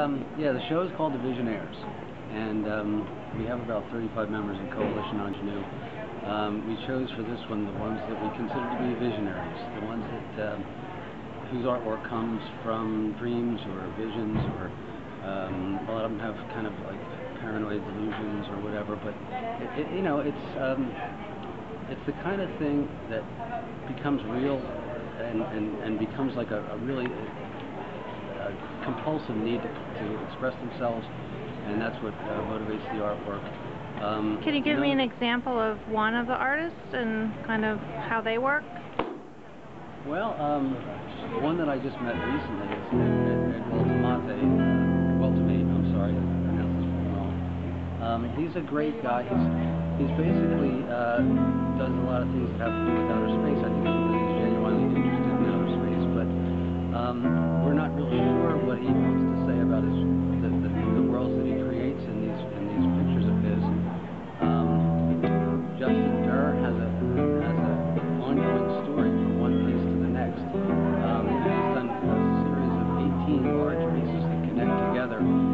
Um, yeah, the show is called The Visionnaires, and um, we have about 35 members in Coalition Ingenu. Um, we chose for this one the ones that we consider to be visionaries, the ones that um, whose artwork comes from dreams or visions, or um, a lot of them have kind of like paranoid delusions or whatever. But it, it, you know, it's um, it's the kind of thing that becomes real and and, and becomes like a, a really a compulsive need to, to express themselves, and that's what uh, motivates the artwork. Um, Can you give know, me an example of one of the artists and kind of how they work? Well, um, one that I just met recently is Ed, Ed, Ed Weltamate, uh, Weltamate, I'm sorry, I pronounced his name wrong. Um, he's a great guy. He's, he's basically uh, does a lot of things that have to do together